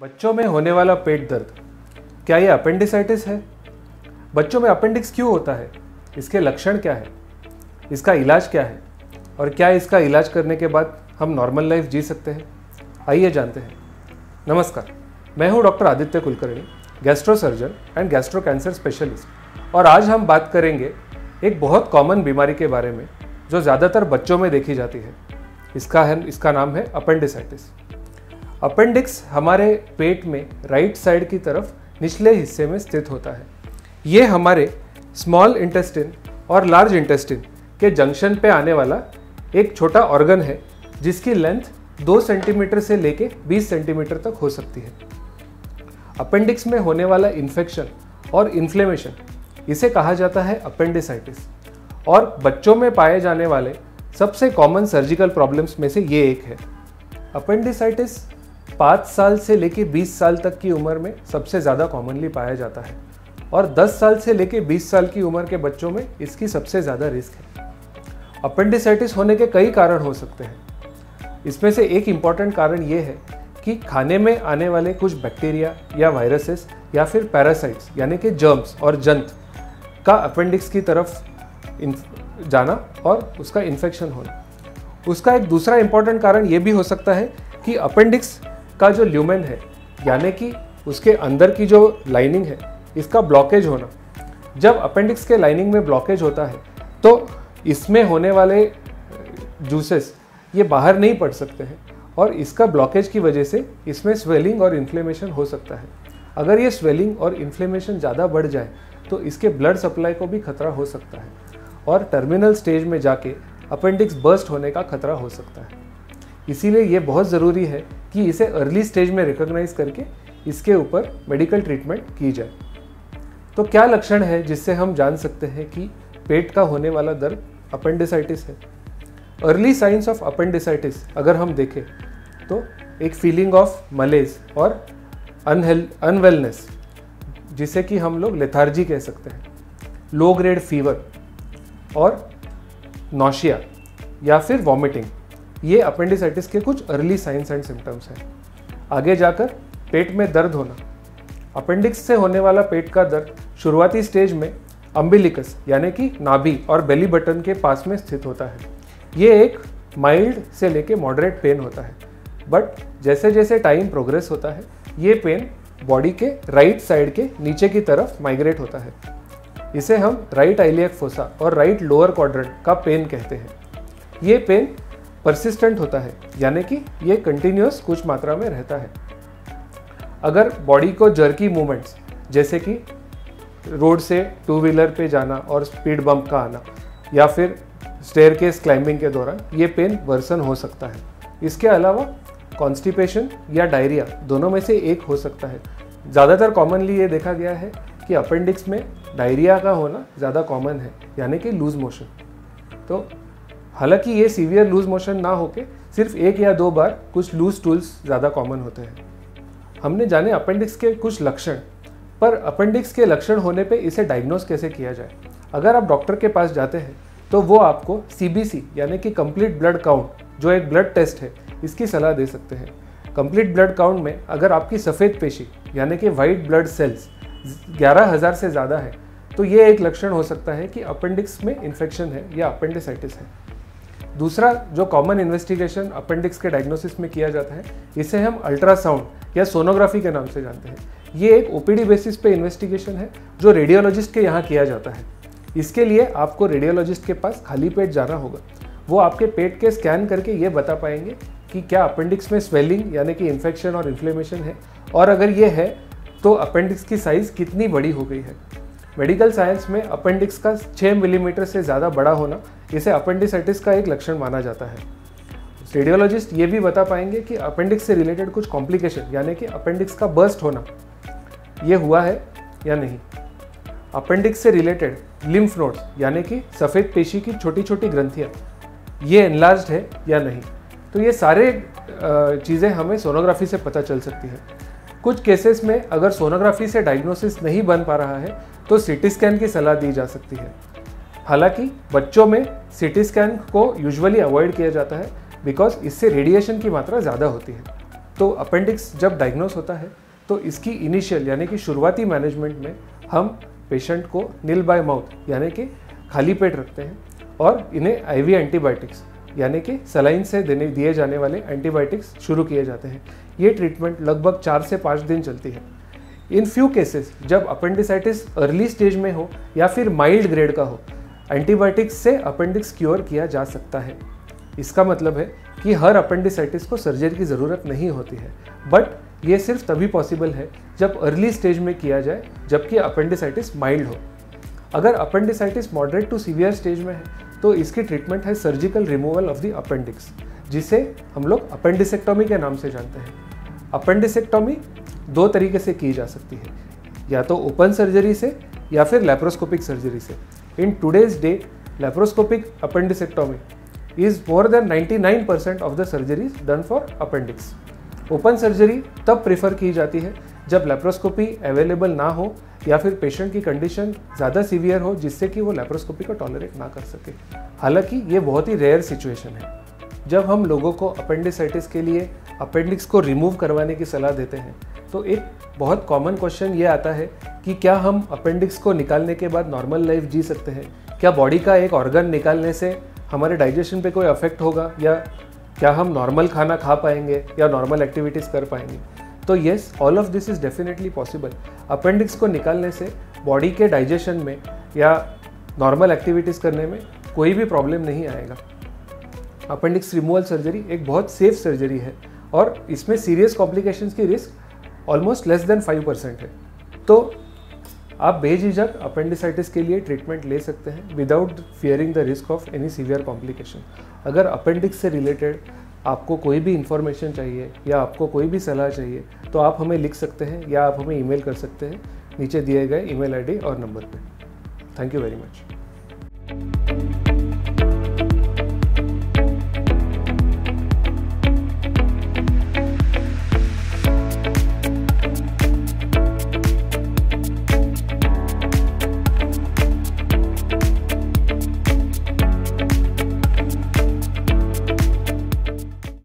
बच्चों में होने वाला पेट दर्द, क्या ये अपेंडिसाइटिस है? बच्चों में अपेंडिक्स क्यों होता है? इसके लक्षण क्या है? इसका इलाज क्या है? और क्या इसका इलाज करने के बाद हम नॉर्मल लाइफ जी सकते हैं? आइए जानते हैं। नमस्कार, मैं हूँ doctor Aditya Kulkarni gastro surgeon and gastro cancer specialist और आज हम बात करेंगे एक बहुत कॉमन बीमारी के बारे में, जो ज़्यादातर बच्चों में देखी जाती है। इसका है, इसका नाम है अपेंडिसाइटिस। अपेंडिक्स हमारे पेट में राइट साइड की तरफ़ निचले हिस्से में स्थित होता है। ये हमारे स्मॉल इंटेस्टिन और लार्ज इंटेस्टिन के जंक्शन पे आने वाला एक छोटा ऑर्गन है, जिसकी लेंथ दो सेंटीमीटर से लेके 20 सेंटीमीटर तक हो सकती है। अपेंडिक्स में होने वाला इन्फेक्शन और इन्फ्लेमेशन, इसे कहा जाता है अपेंडिसाइटिस, और बच्चों में पाए जाने वाले सबसे कॉमन सर्जिकल प्रॉब्लम्स में से ये एक है। अपेंडिसाइटिस पाँच साल से लेके 20 साल तक की उम्र में सबसे ज़्यादा कॉमनली पाया जाता है। और 10 साल से लेके 20 साल की उम्र के बच्चों में इसकी सबसे ज़्यादा रिस्क है। अपेंडिसाइटिस होने के कई कारण हो सकते हैं। इसमें से एक इंपॉर्टेंट कारण ये है कि खाने में आने वाले कुछ बैक्टीरिया या वायरसेस या फिर पैरासाइट्स यानी कि जर्म्स और जंत का अपेंडिक्स की तरफ़ जाना और उसका इन्फेक्शन होना। उसका एक दूसरा इंपॉर्टेंट कारण ये भी हो सकता है कि अपेंडिक्स का जो ल्यूमेन है, यानी कि उसके अंदर की जो लाइनिंग है, इसका ब्लॉकेज होना। जब अपेंडिक्स के लाइनिंग में ब्लॉकेज होता है तो इसमें होने वाले जूसेस ये बाहर नहीं पड़ सकते हैं और इसका ब्लॉकेज की वजह से इसमें स्वेलिंग और इन्फ्लेमेशन हो सकता है। अगर ये स्वेलिंग और इन्फ्लेमेशन ज़्यादा बढ़ जाए तो इसके ब्लड सप्लाई को भी खतरा हो सकता है और टर्मिनल स्टेज में जाके अपेंडिक्स बर्स्ट होने का खतरा हो सकता है। इसीलिए ये बहुत ज़रूरी है कि इसे अर्ली स्टेज में रिकॉग्नाइज करके इसके ऊपर मेडिकल ट्रीटमेंट की जाए। तो क्या लक्षण है जिससे हम जान सकते हैं कि पेट का होने वाला दर्द अपेंडिसाइटिस है? अर्ली साइंस ऑफ़ अपेंडिसाइटिस अगर हम देखें तो एक फीलिंग ऑफ़ मलेज और अनहेल अनवेलनेस जिसे कि हम लोग लेथार्जी कह सकते हैं। लो ग्रेड फीवर और नौशिया या फिर वॉमिटिंग ये अपेंडिसाइटिस के कुछ अर्ली साइंस एंड सिम्टम्स हैं। आगे जाकर पेट में दर्द होना। अपेंडिक्स से होने वाला पेट का दर्द शुरुआती स्टेज में अम्बिलिकस यानी कि नाभि और बेली बटन के पास में स्थित होता है। ये एक माइल्ड से लेके मॉडरेट पेन होता है। बट जैसे जैसे टाइम प्रोग्रेस होता है, ये पेन बॉडी के राइट साइड के नीचे की तरफ़ माइग्रेट होता है। इसे हम राइट आइलियक फोसा और राइट लोअर क्वाड्रेंट का पेन कहते हैं। ये पेन परसिस्टेंट होता है, यानी कि ये कंटिन्यूस कुछ मात्रा में रहता है। अगर बॉडी को जर्की मूवमेंट्स जैसे कि रोड से टू व्हीलर पे जाना और स्पीड बम्प का आना, या फिर स्टेयर केस क्लाइंबिंग के दौरान, ये पेन वर्सन हो सकता है। इसके अलावा कॉन्स्टिपेशन या डायरिया दोनों में से एक हो सकता है। ज़्यादातर कॉमनली ये देखा गया है कि अपेंडिक्स में डायरिया का होना ज़्यादा कॉमन है, यानी कि लूज मोशन तो हालाँकि ये सीवियर लूज मोशन ना होके सिर्फ़ एक या दो बार कुछ लूज टूल्स ज़्यादा कॉमन होते हैं। हमने जाने अपेंडिक्स के कुछ लक्षण, पर अपेंडिक्स के लक्षण होने पे इसे डायग्नोस कैसे किया जाए? अगर आप डॉक्टर के पास जाते हैं तो वो आपको सीबीसी यानी कि कंप्लीट ब्लड काउंट जो एक ब्लड टेस्ट है, इसकी सलाह दे सकते हैं। कंप्लीट ब्लड काउंट में अगर आपकी सफ़ेद पेशी, यानी कि वाइट ब्लड सेल्स ग्यारह हज़ार से ज़्यादा है तो ये एक लक्षण हो सकता है कि अपेंडिक्स में इन्फेक्शन है या अपेंडिसाइटिस है। दूसरा जो कॉमन इन्वेस्टिगेशन अपेंडिक्स के डायग्नोसिस में किया जाता है, इसे हम अल्ट्रासाउंड या सोनोग्राफी के नाम से जानते हैं। ये एक ओपीडी बेसिस पे इन्वेस्टिगेशन है, जो रेडियोलॉजिस्ट के यहाँ किया जाता है। इसके लिए आपको रेडियोलॉजिस्ट के पास खाली पेट जाना होगा। वो आपके पेट के स्कैन करके ये बता पाएँगे कि क्या अपेंडिक्स में स्वेलिंग यानी कि इन्फेक्शन और इन्फ्लेमेशन है। और अगर ये है तो अपेंडिक्स की साइज़ कितनी बड़ी हो गई है। मेडिकल साइंस में अपेंडिक्स का 6 मिलीमीटर से ज़्यादा बड़ा होना इसे अपेंडिसाइटिस का एक लक्षण माना जाता है। रेडियोलॉजिस्ट ये भी बता पाएँगे कि अपेंडिक्स से रिलेटेड कुछ कॉम्प्लिकेशन यानी कि अपेंडिक्स का बर्स्ट होना, ये हुआ है या नहीं? अपेंडिक्स से रिलेटेड लिम्फ नोड्स यानी कि सफ़ेद पेशी की छोटी छोटी ग्रंथियाँ, ये एनलार्ज है या नहीं? तो ये सारे चीज़ें हमें सोनोग्राफी से पता चल सकती है। कुछ केसेस में अगर सोनोग्राफी से डायग्नोसिस नहीं बन पा रहा है तो सीटी स्कैन की सलाह दी जा सकती है। हालाँकि बच्चों में सीटी स्कैन को यूजुअली अवॉइड किया जाता है बिकॉज़ इससे रेडिएशन की मात्रा ज़्यादा होती है। तो अपेंडिक्स जब डायग्नोस होता है तो इसकी इनिशियल यानी कि शुरुआती मैनेजमेंट में हम पेशेंट को नील बाय माउथ यानी कि खाली पेट रखते हैं और इन्हें आईवी एंटीबायोटिक्स यानी कि सलाइन से देने, दिए जाने वाले एंटीबायोटिक्स शुरू किए जाते हैं। ये ट्रीटमेंट लगभग चार से पाँच दिन चलती है। इन फ्यू केसेस जब अपेंडिसाइटिस अर्ली स्टेज में हो या फिर माइल्ड ग्रेड का हो एंटीबायोटिक्स से अपेंडिक्स क्योर किया जा सकता है। इसका मतलब है कि हर अपेंडिसाइटिस को सर्जरी की ज़रूरत नहीं होती है। बट ये सिर्फ़ तभी पॉसिबल है जब अर्ली स्टेज में किया जाए, जबकि अपेंडिसाइटिस माइल्ड हो। अगर appendicitis moderate to severe stage में है तो इसकी ट्रीटमेंट है surgical removal of the appendix, जिसे हम लोग अपेंडिसेक्टोमी के नाम से जानते हैं। अपेंडिसेक्टोमी दो तरीके से की जा सकती है, या तो ओपन सर्जरी से या फिर लेप्रोस्कोपिक सर्जरी से। In today's day laparoscopic appendectomy is more than 99% of the surgeries done for appendix open surgery तब प्रेफर की जाती है जब लेप्रोस्कोपी अवेलेबल ना हो या फिर पेशेंट की कंडीशन ज़्यादा सीवियर हो जिससे कि वो लेप्रोस्कोपी को टॉलरेट ना कर सके। हालाँकि ये बहुत ही रेयर सिचुएशन है। जब हम लोगों को अपेंडिसाइटिस के लिए अपेंडिक्स को रिमूव करवाने की सलाह देते हैं तो एक बहुत कॉमन क्वेश्चन ये आता है कि क्या हम अपेंडिक्स को निकालने के बाद नॉर्मल लाइफ जी सकते हैं? क्या बॉडी का एक ऑर्गन निकालने से हमारे डाइजेशन पे कोई अफेक्ट होगा? या क्या हम नॉर्मल खाना खा पाएँगे या नॉर्मल एक्टिविटीज़ कर पाएँगे? तो yes all of this is definitely possible appendix को निकालने से बॉडी के डाइजेशन में या नॉर्मल एक्टिविटीज़ करने में कोई भी प्रॉब्लम नहीं आएगा। अपेंडिक्स रिमूवल सर्जरी एक बहुत सेफ़ सर्जरी है और इसमें सीरियस कॉम्प्लिकेशंस की risk almost less than five percent है। तो आप बेझिझक अपेंडिसाइटिस के लिए ट्रीटमेंट ले सकते हैं without fearing the risk of any severe complication अगर अपेंडिक्स से रिलेटेड आपको कोई भी इन्फॉर्मेशन चाहिए या आपको कोई भी सलाह चाहिए तो आप हमें लिख सकते हैं या आप हमें ईमेल कर सकते हैं। नीचे दिए गए ईमेल आईडी और नंबर पे। Thank you very much